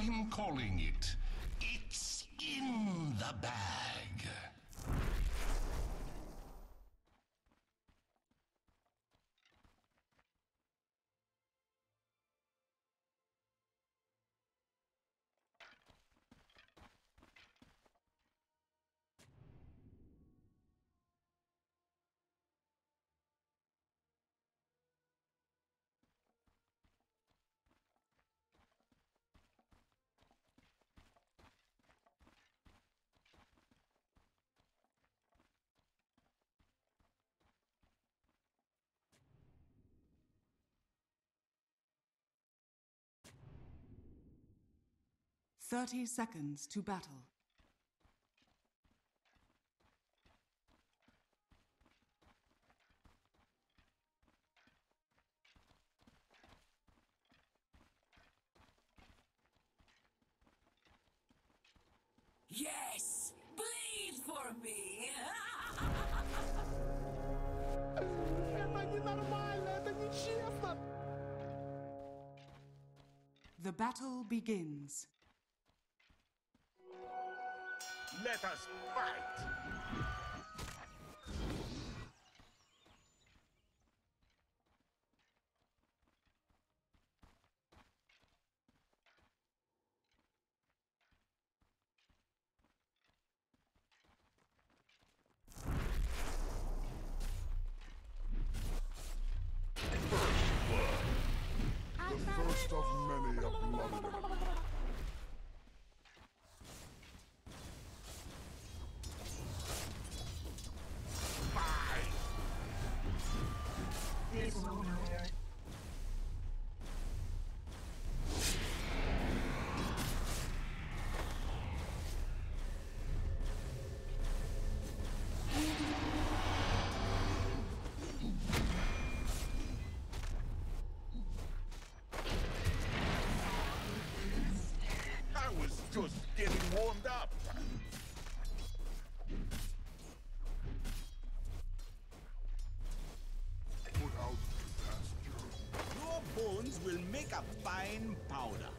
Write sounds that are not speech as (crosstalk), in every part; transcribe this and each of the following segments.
I'm calling it. It's in the bag. Thirty seconds to battle. Yes! Bleed for me! The battle begins. Let us fight! ein Powder.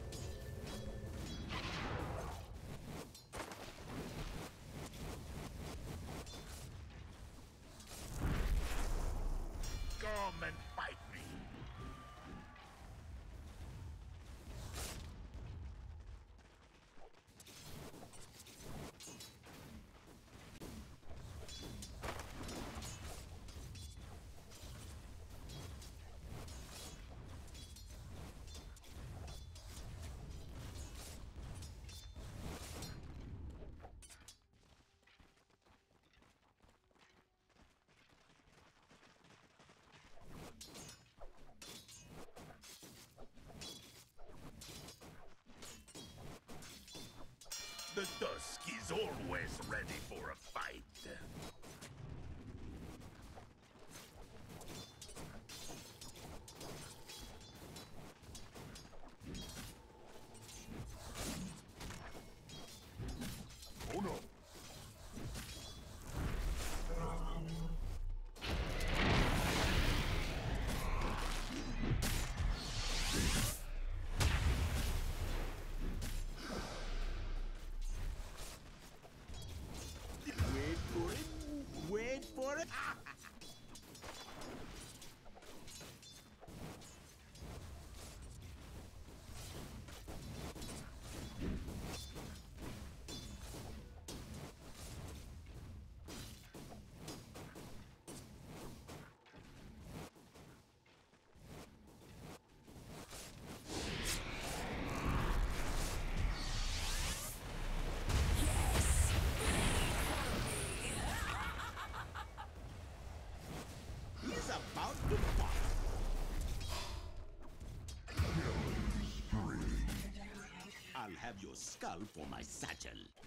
Have your skull for my satchel.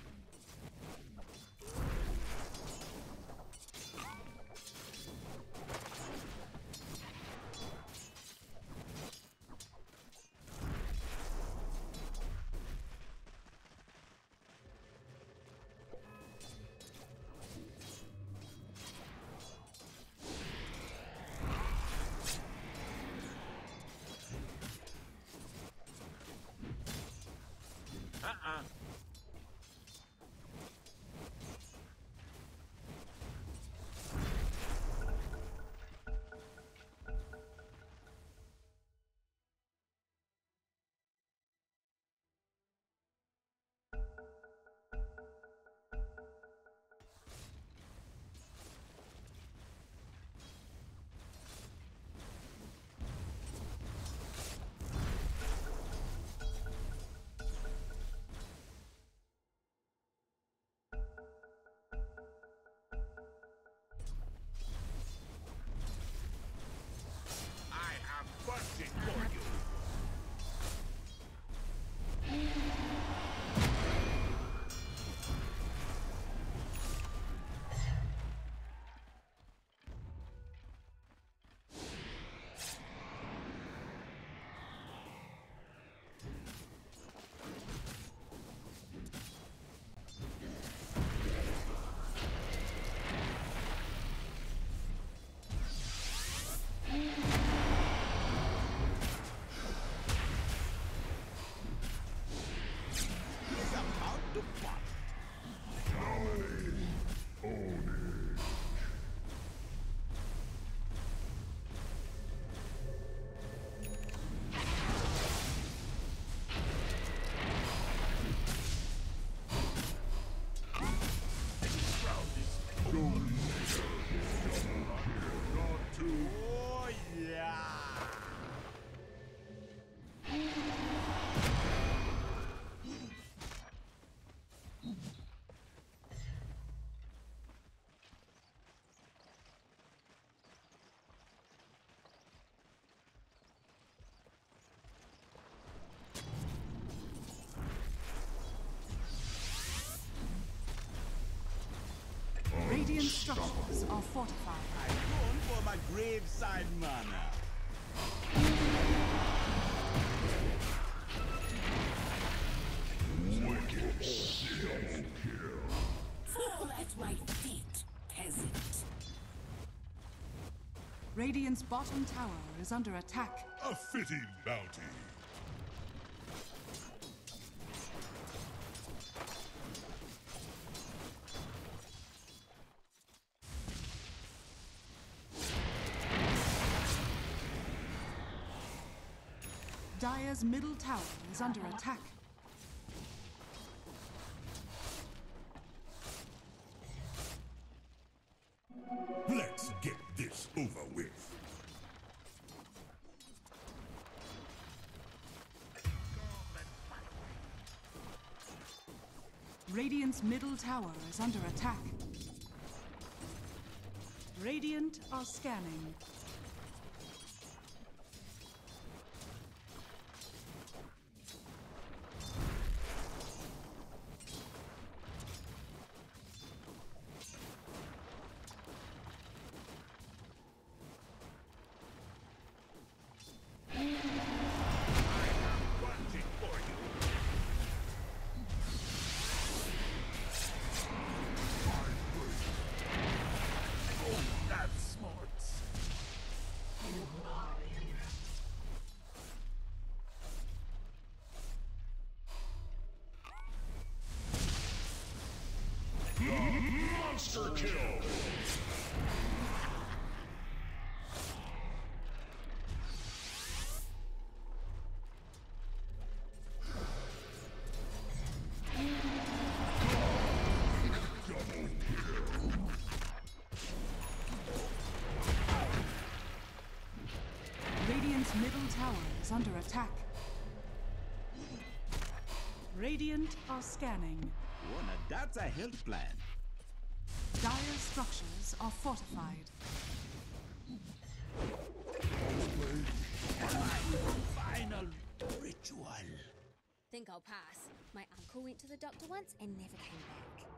Structures are fortified. I'm going for my graveside manner. Wicked sick kill. Fall at my feet, peasant. Radiant's bottom tower is under attack. A fitting bounty. Middle tower is under attack. Let's get this over with. Radiant's middle tower is under attack. Radiant are scanning. Monster kill. Radiant's middle tower is under attack. Radiant are scanning. Oh, now that's a health plan. Dire structures are fortified. Final ritual. Think I'll pass. My uncle went to the doctor once and never came back.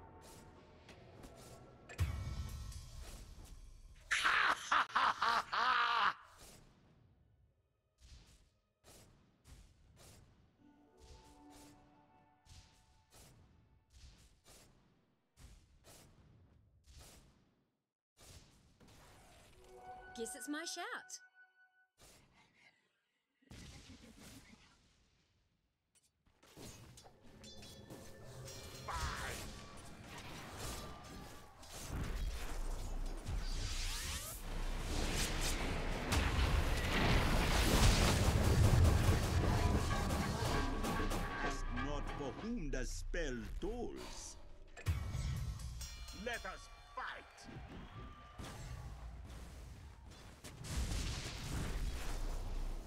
Guess it's my shout.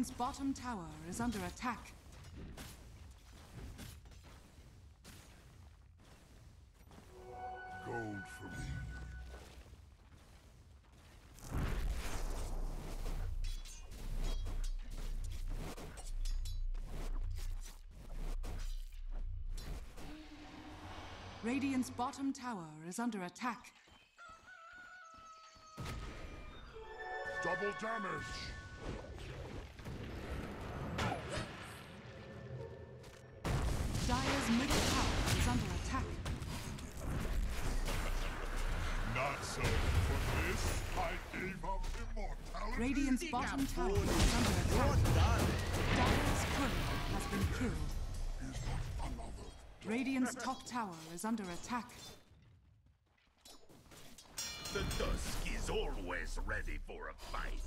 Radiant's bottom tower is under attack. Gold for me. Radiant's bottom tower is under attack. Double damage. Middle tower is under attack. Not so. For this, I gave up immortality. Radiant's bottom tower is under attack. What done? Courier has been killed. Is not another. Radiant's top tower is under attack. The Dusk is always ready for a fight.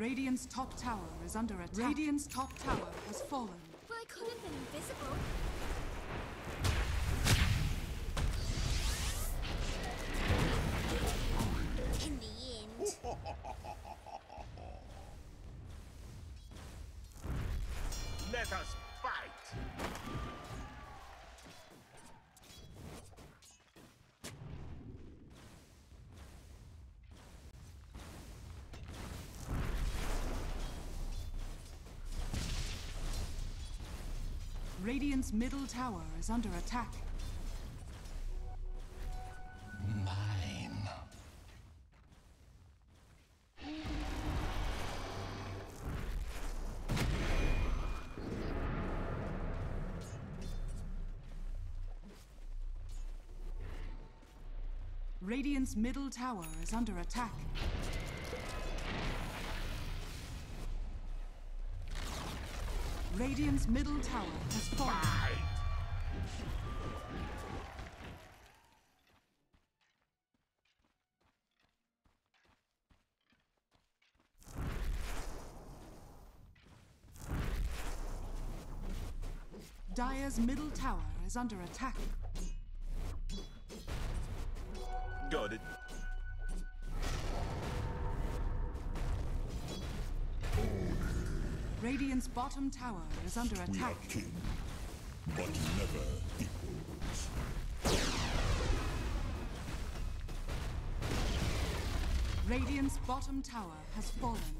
Radiant's top tower is under attack. Radiant's top tower has fallen. Well, I could have been invisible. Radiant's middle tower is under attack. Mine. Radiant's middle tower is under attack. Radiant's middle tower has fallen. Dire's middle tower is under attack. Got it. Radiant's bottom tower is under attack. We are king, but never equals. Radiant's bottom tower has fallen.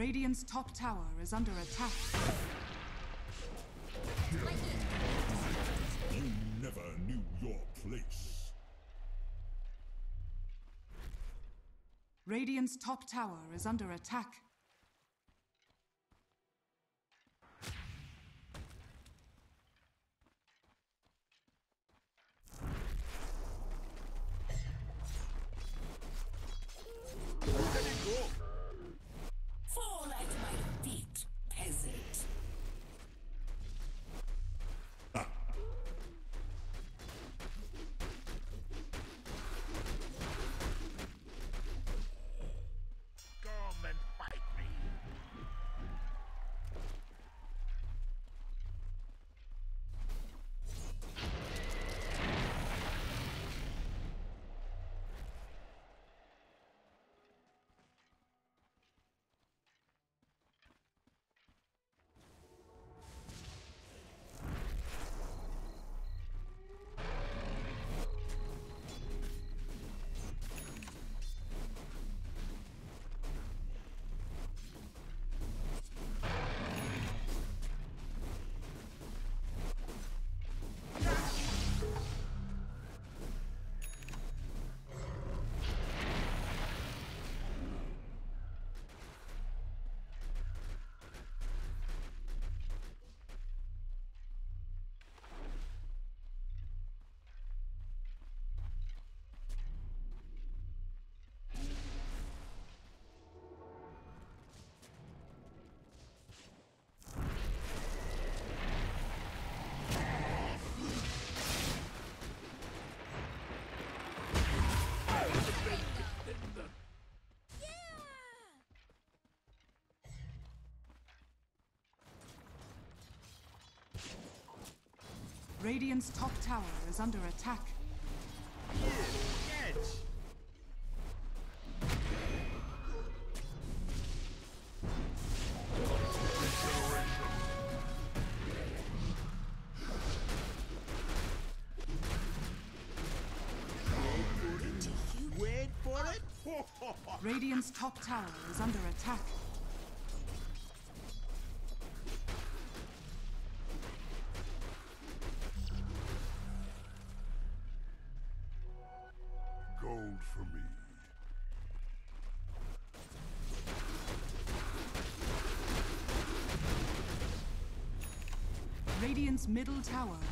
Radiant's top tower is under attack. You never knew your place. Radiant's top tower is under attack. Radiant's top tower is under attack. Wait for it. (laughs) Radiant's top tower is under attack.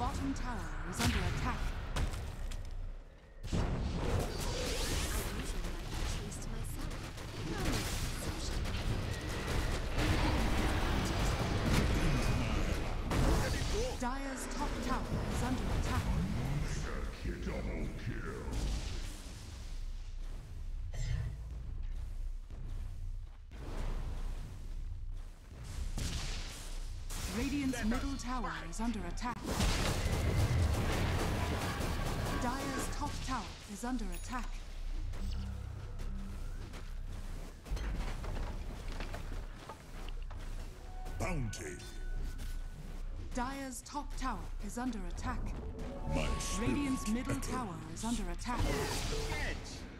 Bottom tower is under attack. No top tower is under attack. Double kill. Radiant's middle tower is under attack. Tower is under attack. Bounty. Dire's top tower is under attack. My spirit Radiant's middle tower is under attack. Unstoppable.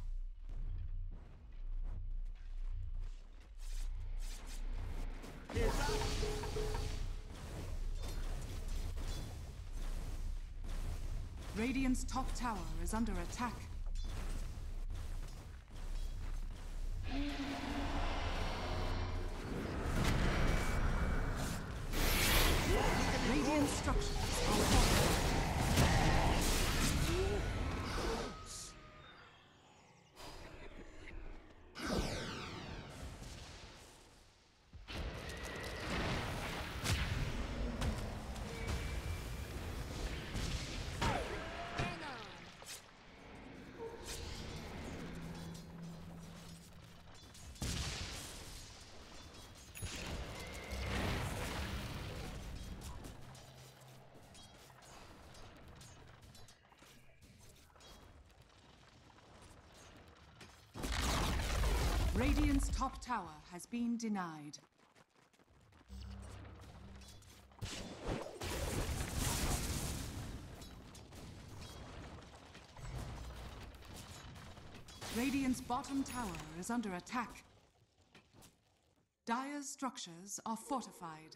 Radiant's top tower is under attack. Radiant's top tower has been denied. Radiant's bottom tower is under attack. Dire's structures are fortified.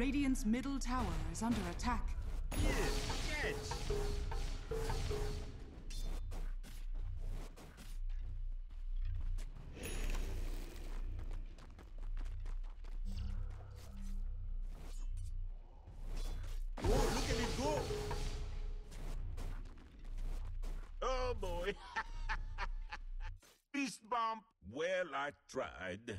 Radiant's middle tower is under attack. Oh, go! Oh boy. Beast bump. Well, I tried.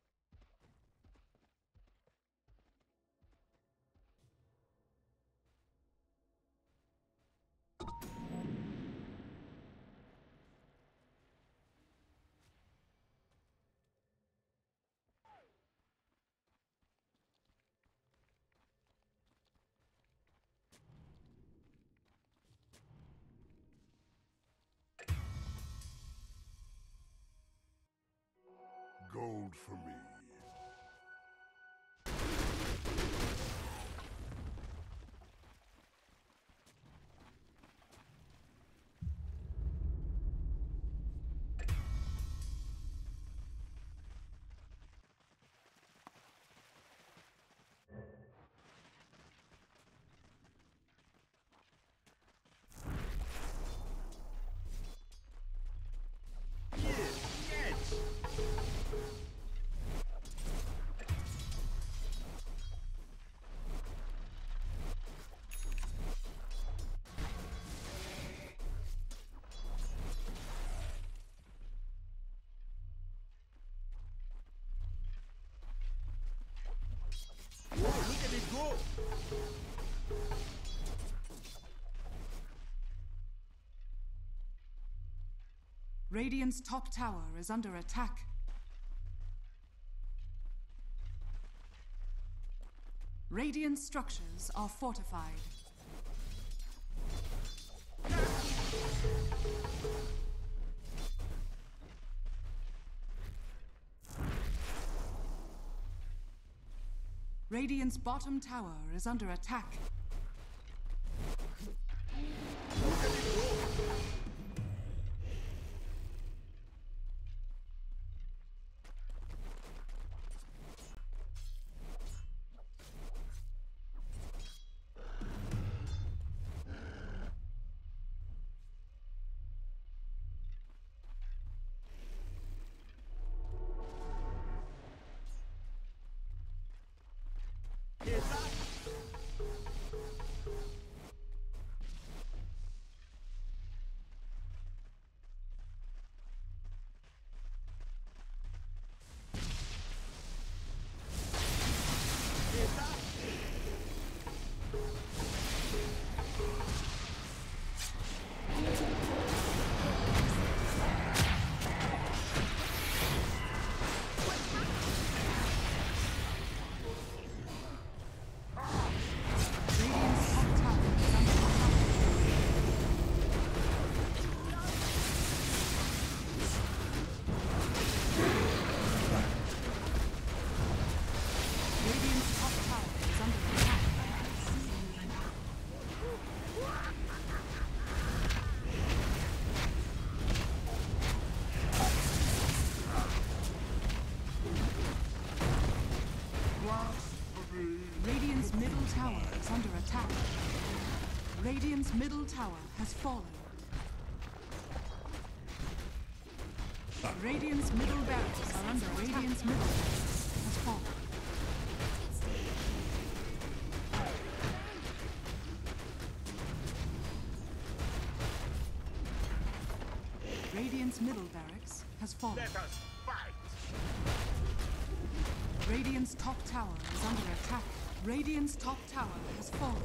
For me. Radiant's top tower is under attack. Radiant structures are fortified. Radiant's bottom tower is under attack. Tower has fallen. Radiant's middle barracks are under Radiant's middle barracks has fallen. Radiant's middle barracks has fallen. Let us fight! Radiant's top tower is under attack. Radiant's top tower has fallen.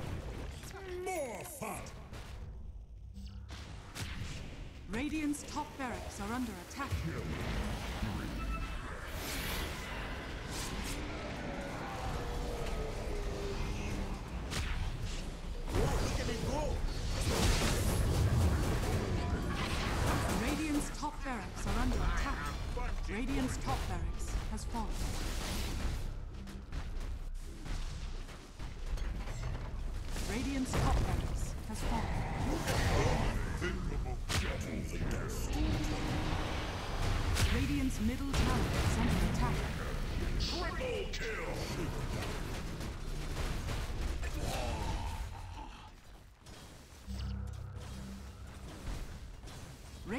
More fun! Radiant's top barracks are under attack.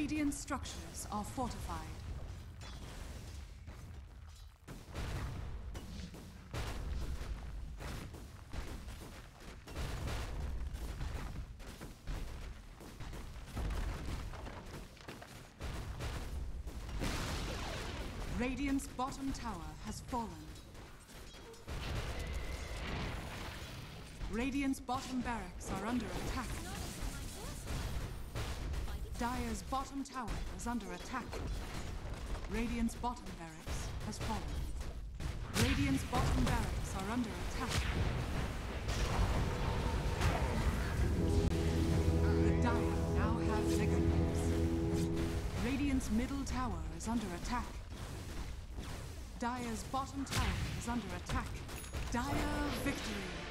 Radiant structures are fortified. Radiant's bottom tower has fallen. Radiant's bottom barracks are under attack. Dire's bottom tower is under attack. Radiant's bottom barracks has fallen. Radiant's bottom barracks are under attack. The Dire now have Mega. Radiant's middle tower is under attack. Dire's bottom tower is under attack. Dire victory!